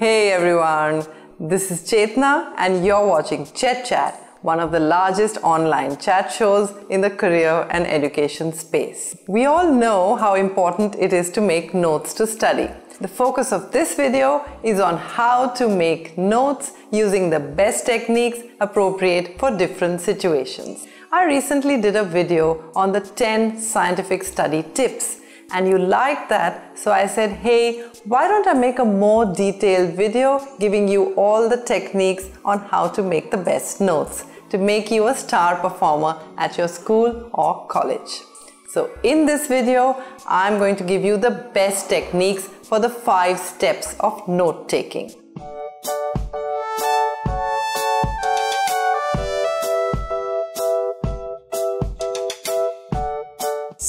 Hey everyone, this is Chetna and you're watching Chet Chat, one of the largest online chat shows in the career and education space. We all know how important it is to make notes to study. The focus of this video is on how to make notes using the best techniques appropriate for different situations. I recently did a video on the 10 scientific study tips and you liked that. So I said, hey, why don't I make a more detailed video giving you all the techniques on how to make the best notes to make you a star performer at your school or college. So in this video, I'm going to give you the best techniques for the five steps of note taking.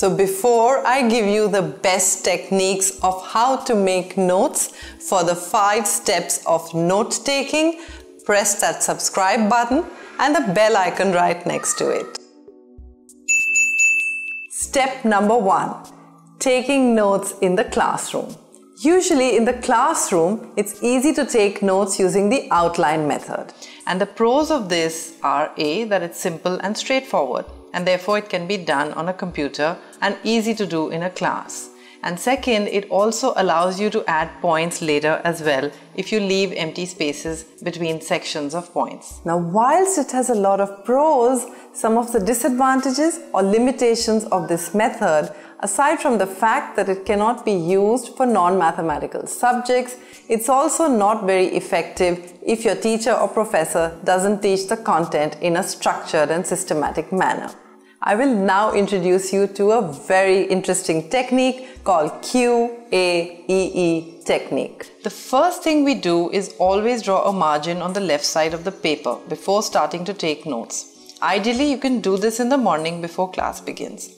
So before I give you the best techniques of how to make notes for the five steps of note taking, press that subscribe button and the bell icon right next to it. Step number one, taking notes in the classroom. Usually in the classroom, it's easy to take notes using the outline method. And the pros of this are A, that it's simple and straightforward and therefore it can be done on a computer and easy to do in a class. And second, it also allows you to add points later as well if you leave empty spaces between sections of points. Now, whilst it has a lot of pros, some of the disadvantages or limitations of this method, aside from the fact that it cannot be used for non-mathematical subjects, it's also not very effective if your teacher or professor doesn't teach the content in a structured and systematic manner. I will now introduce you to a very interesting technique called QAEE technique. The first thing we do is always draw a margin on the left side of the paper before starting to take notes. Ideally, you can do this in the morning before class begins.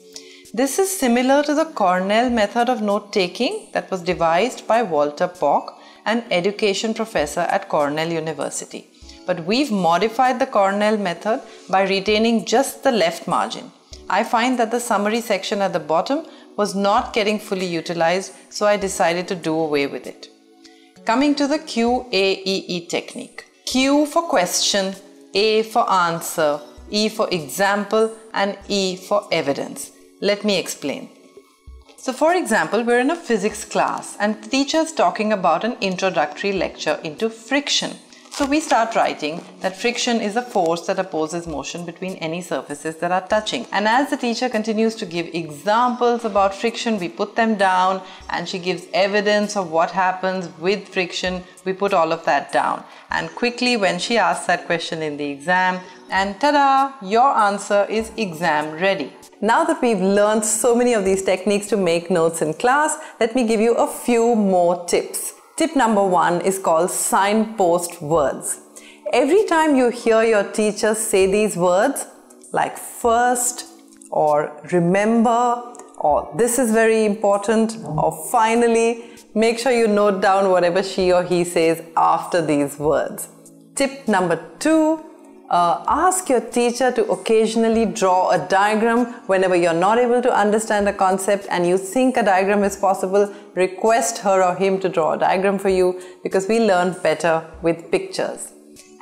This is similar to the Cornell method of note taking that was devised by Walter Pauk, an education professor at Cornell University but we've modified the Cornell method by retaining just the left margin. I find that the summary section at the bottom was not getting fully utilized, so I decided to do away with it. Coming to the QAEE technique. Q for question, A for answer, E for example, and E for evidence. Let me explain. So for example, we're in a physics class and the teacher is talking about an introductory lecture into friction. So we start writing that friction is a force that opposes motion between any surfaces that are touching. And as the teacher continues to give examples about friction, we put them down and she gives evidence of what happens with friction. We put all of that down. And quickly when she asks that question in the exam, and ta-da, your answer is exam ready. Now that we've learned so many of these techniques to make notes in class, let me give you a few more tips. Tip number one is called signpost words. Every time you hear your teacher say these words, like first or remember or this is very important or finally, make sure you note down whatever she or he says after these words. Tip number two uh, ask your teacher to occasionally draw a diagram whenever you're not able to understand a concept and you think a diagram is possible. Request her or him to draw a diagram for you because we learn better with pictures.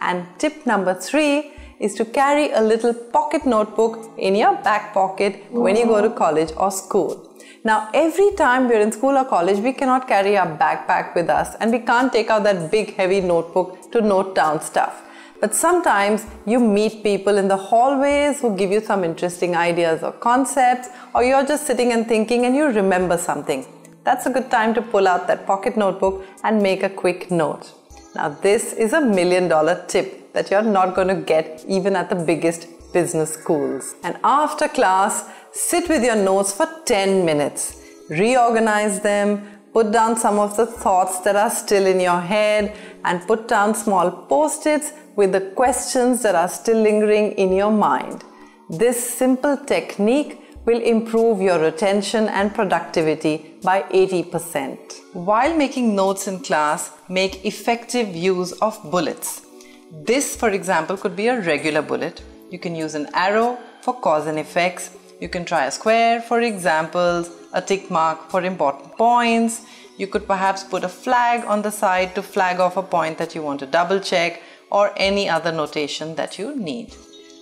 And tip number three is to carry a little pocket notebook in your back pocket when you go to college or school. Now, every time we're in school or college, we cannot carry our backpack with us and we can't take out that big heavy notebook to note down stuff. But sometimes you meet people in the hallways who give you some interesting ideas or concepts, or you're just sitting and thinking and you remember something. That's a good time to pull out that pocket notebook and make a quick note. Now, this is a million dollar tip that you're not going to get even at the biggest business schools. And after class, sit with your notes for 10 minutes. Reorganize them, put down some of the thoughts that are still in your head, and put down small post its with the questions that are still lingering in your mind. This simple technique will improve your retention and productivity by 80%. While making notes in class, make effective use of bullets. This, for example, could be a regular bullet. You can use an arrow for cause and effects. You can try a square for examples, a tick mark for important points. You could perhaps put a flag on the side to flag off a point that you want to double check or any other notation that you need.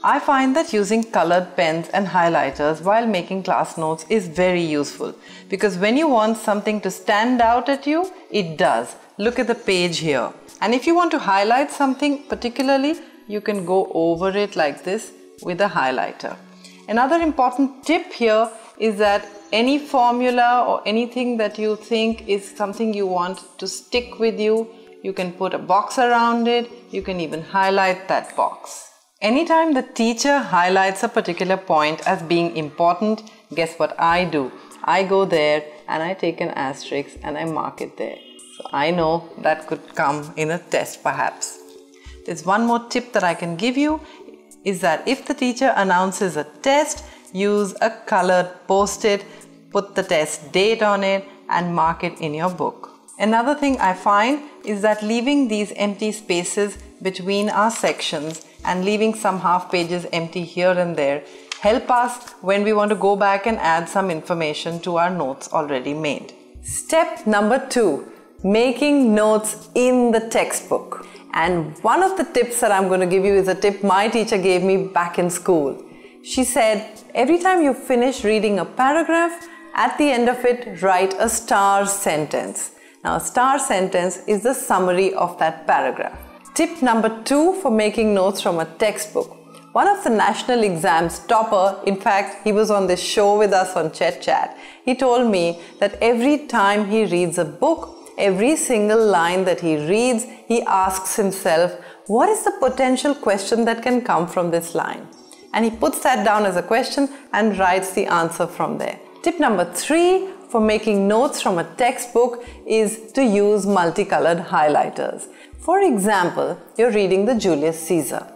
I find that using colored pens and highlighters while making class notes is very useful because when you want something to stand out at you, it does. Look at the page here. And if you want to highlight something particularly, you can go over it like this with a highlighter. Another important tip here is that any formula or anything that you think is something you want to stick with you, you can put a box around it, you can even highlight that box. Anytime the teacher highlights a particular point as being important, guess what I do? I go there and I take an asterisk and I mark it there. So I know that could come in a test perhaps. There's one more tip that I can give you is that if the teacher announces a test, use a colored post-it, put the test date on it and mark it in your book. Another thing I find is that leaving these empty spaces between our sections and leaving some half pages empty here and there help us when we want to go back and add some information to our notes already made. Step number two, making notes in the textbook. And one of the tips that I'm going to give you is a tip my teacher gave me back in school. She said, every time you finish reading a paragraph, at the end of it, write a star sentence. Now, a star sentence is the summary of that paragraph. Tip number two for making notes from a textbook. One of the national exams topper, in fact, he was on this show with us on Chet Chat. He told me that every time he reads a book, every single line that he reads, he asks himself, what is the potential question that can come from this line? And he puts that down as a question and writes the answer from there. Tip number three for making notes from a textbook is to use multicolored highlighters. For example, you're reading the Julius Caesar.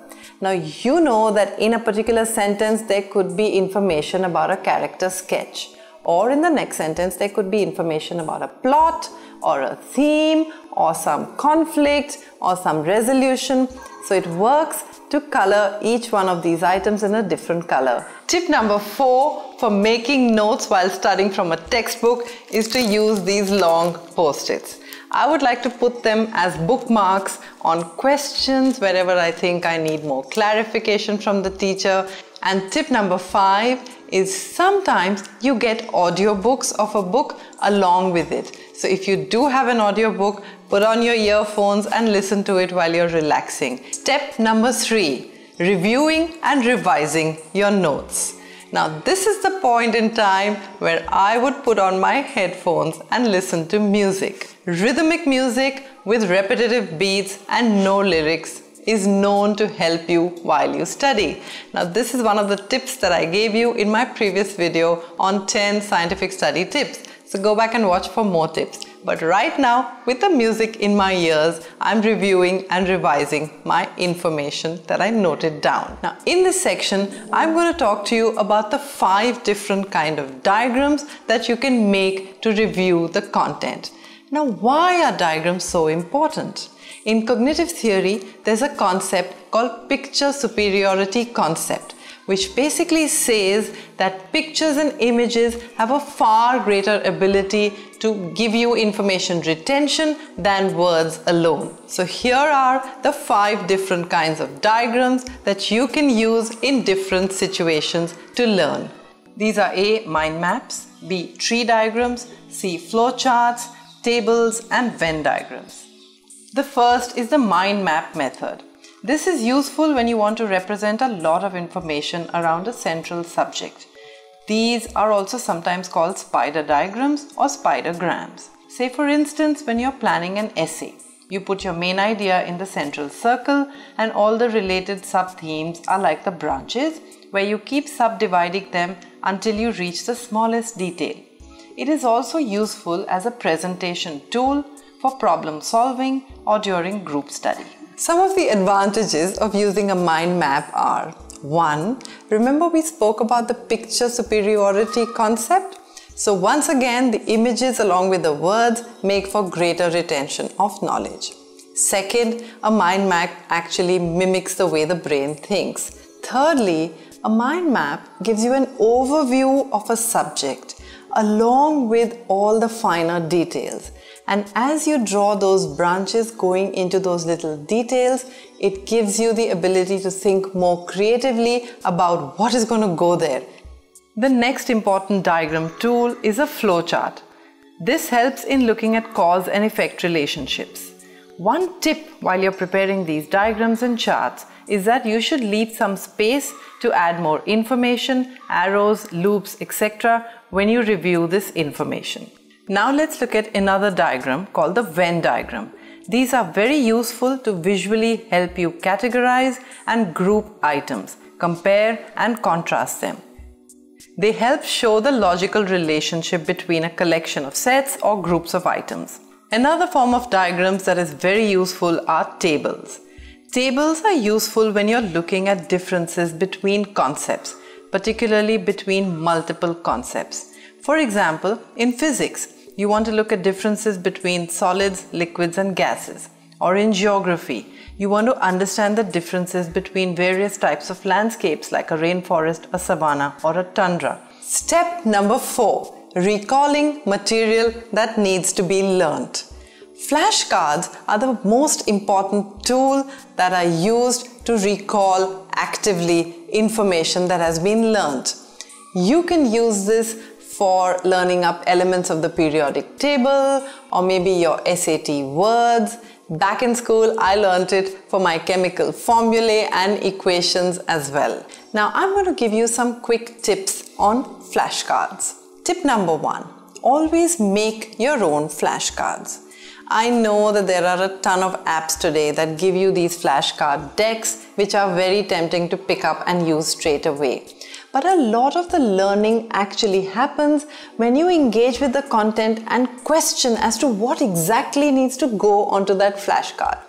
Now you know that in a particular sentence there could be information about a character sketch or in the next sentence there could be information about a plot or a theme or some conflict or some resolution. So it works to color each one of these items in a different color. Tip number four for making notes while studying from a textbook is to use these long post-its. I would like to put them as bookmarks on questions wherever I think I need more clarification from the teacher. And tip number five is sometimes you get audiobooks of a book along with it. So if you do have an audiobook, put on your earphones and listen to it while you're relaxing. Step number three, reviewing and revising your notes. Now this is the point in time where I would put on my headphones and listen to music. Rhythmic music with repetitive beats and no lyrics is known to help you while you study. Now this is one of the tips that I gave you in my previous video on 10 scientific study tips. So go back and watch for more tips. But right now, with the music in my ears, I'm reviewing and revising my information that I noted down. Now, in this section, I'm going to talk to you about the five different kind of diagrams that you can make to review the content. Now, why are diagrams so important? In cognitive theory, there's a concept called picture superiority concept which basically says that pictures and images have a far greater ability to give you information retention than words alone. So here are the five different kinds of diagrams that you can use in different situations to learn. These are A. Mind maps, B. Tree diagrams, C. Flowcharts, tables and Venn diagrams. The first is the mind map method. This is useful when you want to represent a lot of information around a central subject. These are also sometimes called spider diagrams or spidergrams. Say for instance when you're planning an essay. You put your main idea in the central circle and all the related sub-themes are like the branches where you keep subdividing them until you reach the smallest detail. It is also useful as a presentation tool for problem solving or during group study. Some of the advantages of using a mind map are 1. Remember we spoke about the picture superiority concept? So once again, the images along with the words make for greater retention of knowledge. Second, a mind map actually mimics the way the brain thinks. Thirdly, a mind map gives you an overview of a subject along with all the finer details. And as you draw those branches going into those little details, it gives you the ability to think more creatively about what is going to go there. The next important diagram tool is a flowchart. This helps in looking at cause and effect relationships. One tip while you're preparing these diagrams and charts is that you should leave some space to add more information, arrows, loops, etc. when you review this information. Now let's look at another diagram called the Venn diagram. These are very useful to visually help you categorize and group items, compare and contrast them. They help show the logical relationship between a collection of sets or groups of items. Another form of diagrams that is very useful are tables. Tables are useful when you're looking at differences between concepts, particularly between multiple concepts. For example, in physics, you want to look at differences between solids, liquids, and gases. Or in geography, you want to understand the differences between various types of landscapes like a rainforest, a savanna, or a tundra. Step number four recalling material that needs to be learnt. Flashcards are the most important tool that are used to recall actively information that has been learnt. You can use this for learning up elements of the periodic table or maybe your SAT words. Back in school, I learned it for my chemical formulae and equations as well. Now, I'm going to give you some quick tips on flashcards. Tip number one always make your own flashcards. I know that there are a ton of apps today that give you these flashcard decks, which are very tempting to pick up and use straight away. But a lot of the learning actually happens when you engage with the content and question as to what exactly needs to go onto that flashcard.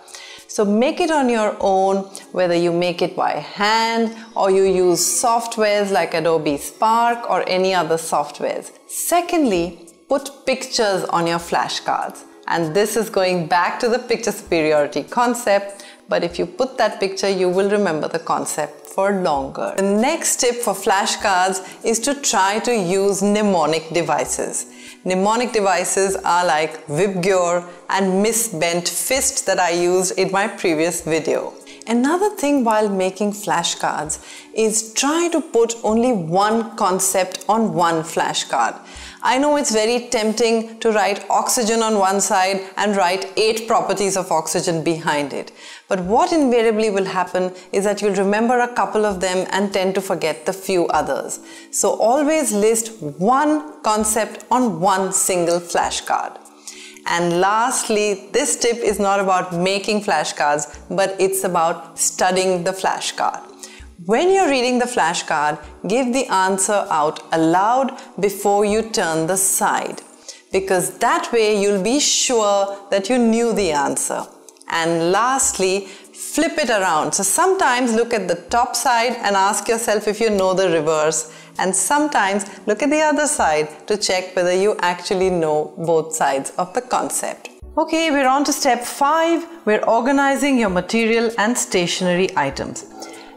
So make it on your own, whether you make it by hand or you use softwares like Adobe Spark or any other softwares. Secondly, put pictures on your flashcards. And this is going back to the picture superiority concept. But if you put that picture, you will remember the concept for longer. The next tip for flashcards is to try to use mnemonic devices. Mnemonic devices are like VibGyor and Miss Bent Fist that I used in my previous video. Another thing while making flashcards is try to put only one concept on one flashcard. I know it's very tempting to write oxygen on one side and write eight properties of oxygen behind it. But what invariably will happen is that you'll remember a couple of them and tend to forget the few others. So always list one concept on one single flashcard. And lastly, this tip is not about making flashcards, but it's about studying the flashcard. When you're reading the flashcard, give the answer out aloud before you turn the side because that way you'll be sure that you knew the answer. And lastly, flip it around. So sometimes look at the top side and ask yourself if you know the reverse. And sometimes look at the other side to check whether you actually know both sides of the concept. Okay, we're on to step five. We're organizing your material and stationery items.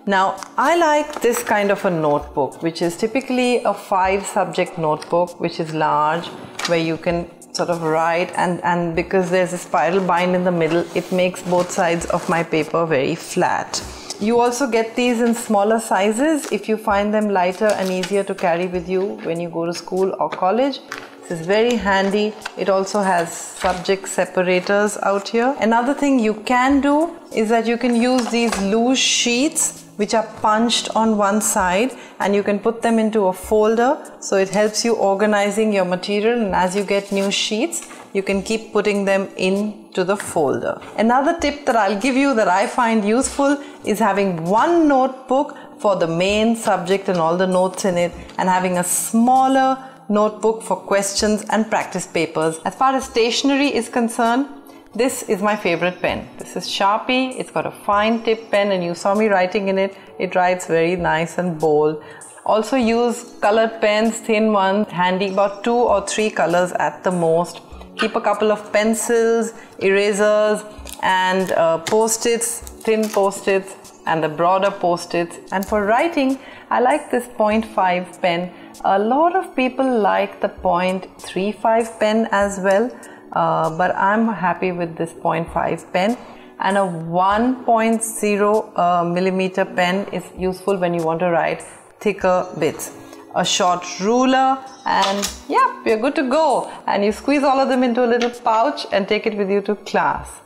Now, I like this kind of a notebook, which is typically a five subject notebook, which is large, where you can sort of write and, and because there's a spiral bind in the middle, it makes both sides of my paper very flat. You also get these in smaller sizes if you find them lighter and easier to carry with you when you go to school or college. This is very handy. It also has subject separators out here. Another thing you can do is that you can use these loose sheets which are punched on one side and you can put them into a folder so it helps you organizing your material and as you get new sheets you can keep putting them into the folder. Another tip that I'll give you that I find useful is having one notebook for the main subject and all the notes in it and having a smaller notebook for questions and practice papers. As far as stationery is concerned, this is my favorite pen. This is Sharpie. It's got a fine tip pen and you saw me writing in it. It writes very nice and bold. Also use colored pens, thin ones, handy about two or three colors at the most. Keep a couple of pencils, erasers and uh, post-its, thin post-its and the broader post-its. And for writing, I like this 0.5 pen. A lot of people like the 0.35 pen as well uh, but I'm happy with this 0.5 pen and a 1.0 uh, millimeter pen is useful when you want to write thicker bits a short ruler and yeah you're good to go and you squeeze all of them into a little pouch and take it with you to class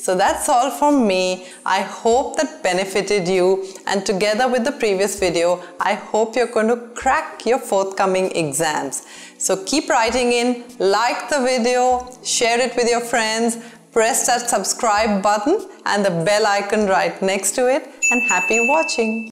so that's all from me. I hope that benefited you and together with the previous video, I hope you're going to crack your forthcoming exams. So keep writing in, like the video, share it with your friends, press that subscribe button and the bell icon right next to it and happy watching.